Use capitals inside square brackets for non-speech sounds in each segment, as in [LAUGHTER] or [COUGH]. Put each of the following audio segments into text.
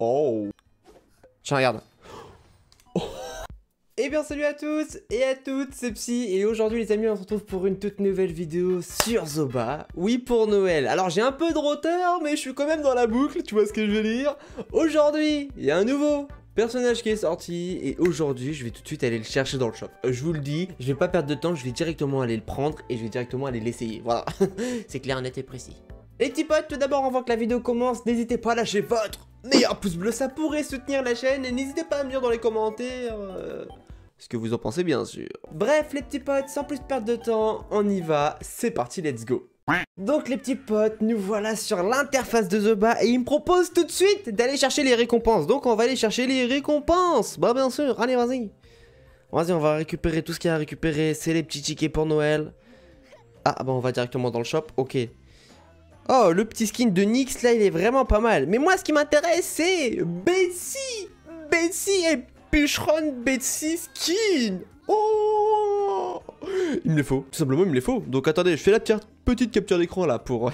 Oh. Tiens, regarde. Eh bien salut à tous et à toutes, c'est Psy et aujourd'hui les amis on se retrouve pour une toute nouvelle vidéo sur Zoba. Oui pour Noël. Alors j'ai un peu de retard mais je suis quand même dans la boucle, tu vois ce que je veux dire. Aujourd'hui, il y a un nouveau personnage qui est sorti et aujourd'hui je vais tout de suite aller le chercher dans le shop. Euh, je vous le dis, je vais pas perdre de temps, je vais directement aller le prendre et je vais directement aller l'essayer. Voilà, [LAUGHS] c'est clair, net et précis. Les petits potes, tout d'abord avant que la vidéo commence, n'hésitez pas à lâcher votre meilleur pouce bleu, ça pourrait soutenir la chaîne et n'hésitez pas à me dire dans les commentaires... Euh, ce que vous en pensez bien sûr. Bref les petits potes, sans plus perdre de temps, on y va, c'est parti, let's go. Donc les petits potes, nous voilà sur l'interface de Zoba et il me propose tout de suite d'aller chercher les récompenses. Donc on va aller chercher les récompenses. Bah bien sûr, allez vas-y. Vas-y, on va récupérer tout ce qu'il y a à récupérer. C'est les petits tickets pour Noël. Ah bah on va directement dans le shop, ok. Oh, le petit skin de Nyx là, il est vraiment pas mal. Mais moi ce qui m'intéresse c'est Betsy Betsy et Bûcheron Betsy Skin Oh Il me les faut, tout simplement il me les faut. Donc attendez, je fais la petite capture d'écran là pour,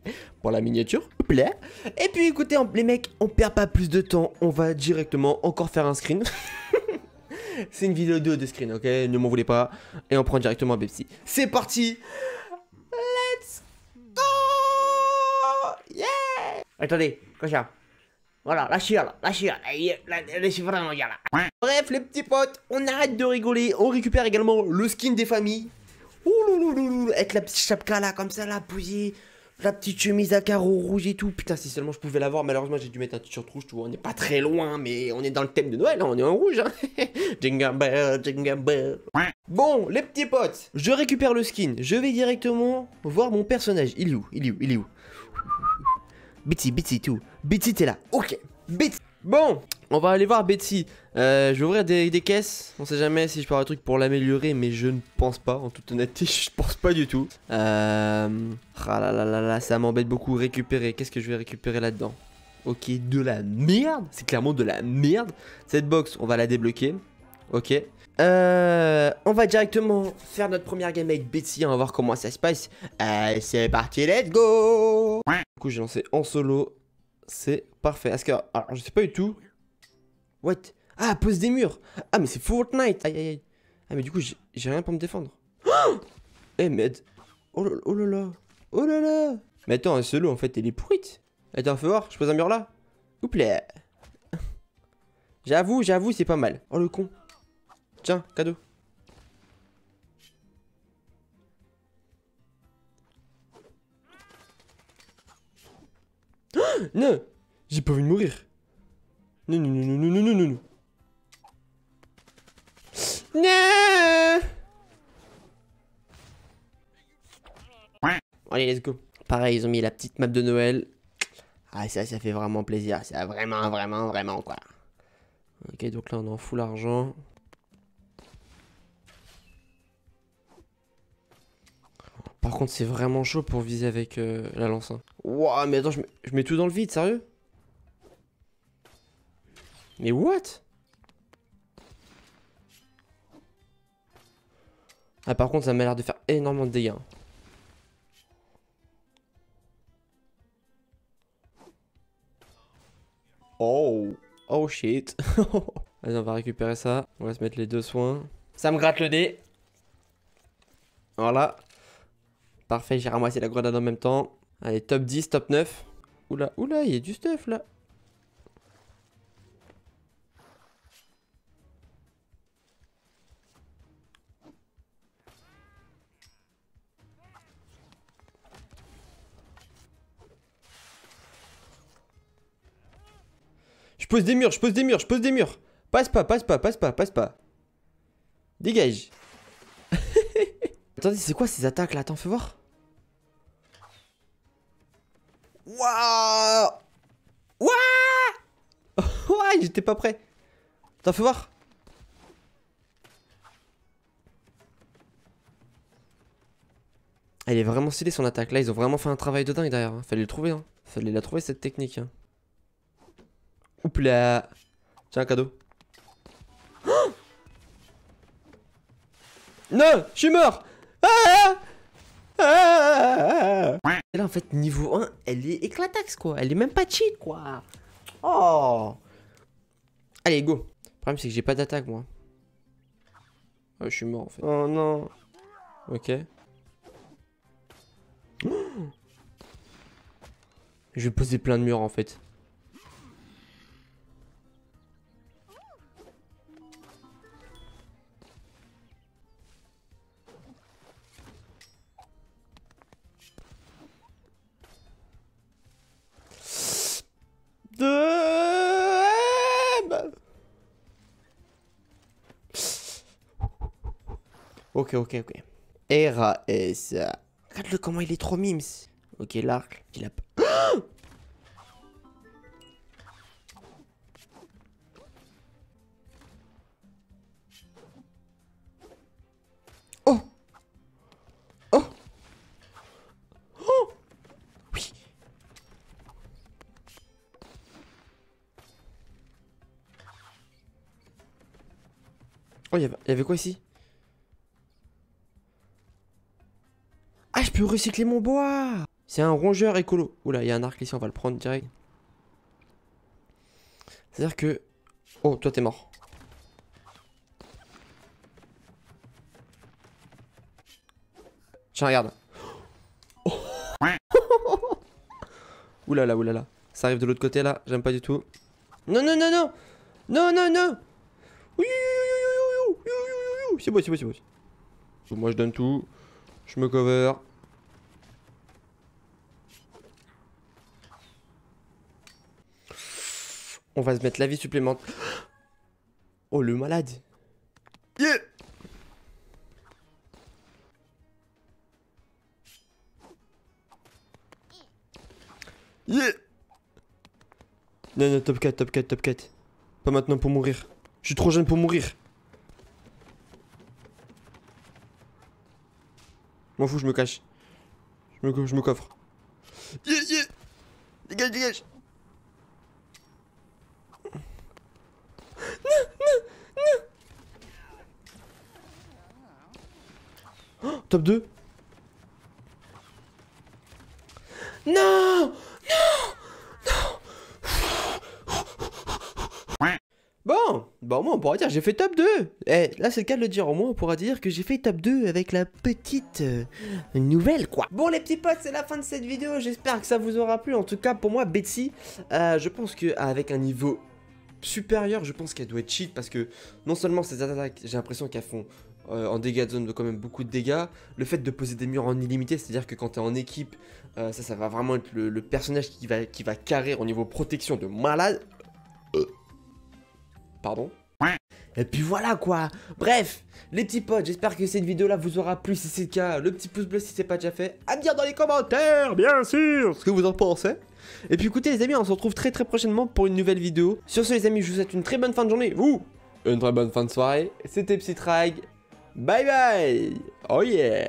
[LAUGHS] la miniature, plaît. Et puis écoutez, les mecs, on perd pas plus de temps, on va directement encore faire un screen. [LAUGHS] C'est une vidéo de, de screen, ok? Ne m'en voulez pas. Et on prend directement Betsy. C'est parti Attendez, quoi ça voilà, la chiale, la chiale, elle est vraiment là. Bref, les petits potes, on arrête de rigoler. On récupère également le skin des familles. Ouh, avec la petite chapka là, comme ça, là, posée. La petite chemise à carreaux rouge et tout. Putain, si seulement je pouvais l'avoir. Malheureusement, j'ai dû mettre un t-shirt rouge. Tu vois, on n'est pas très loin, mais on est dans le thème de Noël. Hein, on est en rouge. Hein. [LAUGHS] jingle bell. Bon, les petits potes, je récupère le skin. Je vais directement voir mon personnage. Il est où? Il est où? Il est où? Betsy, Betsy, tout. Betsy, t'es là. Ok. Betsy. Bon, on va aller voir Betsy. Euh, je vais ouvrir des, caisses. On sait jamais si je peux avoir un truc pour l'améliorer, mais je ne pense pas. En toute honnêteté, [LAUGHS] je pense pas du tout. Euh... Ah là là là là, ça m'embête beaucoup. Récupérer. Qu'est-ce que je vais récupérer là-dedans? Ok, de la merde. C'est clairement de la merde. Cette box, on va la débloquer. Ok. Euh, on va directement faire notre première game avec Betsy, on va voir comment ça se passe. Allez, c'est parti, let's go Du coup, j'ai lancé en solo, c'est parfait. Est-ce que... Alors, je sais pas du tout. What? Ah, pose des murs Ah, mais c'est Fortnite Aïe, aïe, aïe. Ah, mais du coup, j'ai rien pour me défendre. [GASPS] Eh, mais... Oh là, oh là Oh là là Mais attends, un solo, en fait, il est pourrite. Attends, fais voir, je pose un mur là. Oups là [LAUGHS] J'avoue, j'avoue, c'est pas mal. Oh, le con Tiens, cadeau. non J'ai pas envie de mourir. Non, non, non, non, non, non, non, non. Non Allez, let's go. Pareil, ils ont mis la petite map de Noël. Ah, ça, ça fait vraiment plaisir. Ça, vraiment, vraiment, vraiment, quoi. Ok, donc là, on en fout l'argent. Contre, c'est vraiment chaud pour viser avec euh, la lance. Hein. Wouah, mais attends, je mets, tout dans le vide, sérieux? Mais what? Ah, par contre, ça m'a l'air de faire énormément de dégâts. Oh Oh shit [LAUGHS] Vas-y, on va récupérer ça. On va se mettre les deux soins. Ça me gratte le nez. Voilà. Parfait, j'ai ramassé la grenade en même temps. Allez, top 10, top 9. Oula, oula, il y a du stuff là. Je pose des murs, je pose des murs, je pose des murs. Passe pas, passe pas, passe pas, passe pas. Dégage. Attendez, c'est quoi ces attaques là? Attends, fais voir. Waouh Waouh [LAUGHS] Ouais, j'étais pas prêt. Attends, fais voir. Elle est vraiment stylée son attaque. Là, ils ont vraiment fait un travail de dingue derrière. Hein. Fallait le trouver. Hein. Fallait la trouver cette technique. Hein. Oups là. Tiens, un cadeau. [GASPS] non, je suis mort. Ah [LAUGHS] et là, en fait, niveau 1, elle est éclataxe, quoi. Elle est même pas cheat, quoi. Oh Allez, go. Le problème, c'est que j'ai pas d'attaque, moi. je suis mort, en fait. Oh non. Ok. [GASPS] Je vais poser plein de murs, en fait. Ok, ok, ok. RAS. Regarde-le comment il est trop mimes. Ok, l'arc, il a... [GASPS] Oh Oh [GASPS] Oh Oh, il y avait quoi ici? Peux recycler mon bois C'est un rongeur écolo. Oula, il y a un arc ici, on va le prendre direct. C'est-à-dire que... Oh, toi t'es mort. Tiens, regarde. Oh. [LAUGHS] oulala, oulala. Ça arrive de l'autre côté là, j'aime pas du tout. Non, non, non, non Non, non, non C'est beau, c'est beau, c'est beau. Moi je donne tout. Je me cover. On va se mettre la vie supplémentaire. Oh, le malade. Yeah Yeah Non, non, top 4, top 4, top 4. Pas maintenant pour mourir. Je suis trop jeune pour mourir. M'en fous, je me cache. Je me, je me coffre. Yeah, yeah Dégage, dégage Top 2 Non Non Non. Bon, bon, au moins on pourra dire j'ai fait top 2 Eh, là c'est le cas de le dire, au moins on pourra dire que j'ai fait top 2 avec la petite euh, nouvelle quoi. Bon les petits potes, c'est la fin de cette vidéo, j'espère que ça vous aura plu, en tout cas pour moi Betsy, euh, je pense qu'avec un niveau supérieur, je pense qu'elle doit être cheat parce que non seulement ces attaques, j'ai l'impression qu'elles font euh, en dégâts de zone de quand même beaucoup de dégâts. Le fait de poser des murs en illimité, c'est-à-dire que quand tu es en équipe, euh, ça, ça va vraiment être le, personnage qui va, qui va carrer au niveau protection de malade. Euh. Pardon et puis voilà quoi Bref, les petits potes, j'espère que cette vidéo là vous aura plu si c'est le cas. Le petit pouce bleu si c'est pas déjà fait. À me dire dans les commentaires, bien sûr, ce que vous en pensez. Et puis écoutez les amis, on se retrouve très très prochainement pour une nouvelle vidéo. Sur ce les amis, je vous souhaite une très bonne fin de journée. Ou une très bonne fin de soirée. C'était Psytrag. Bye bye. Oh yeah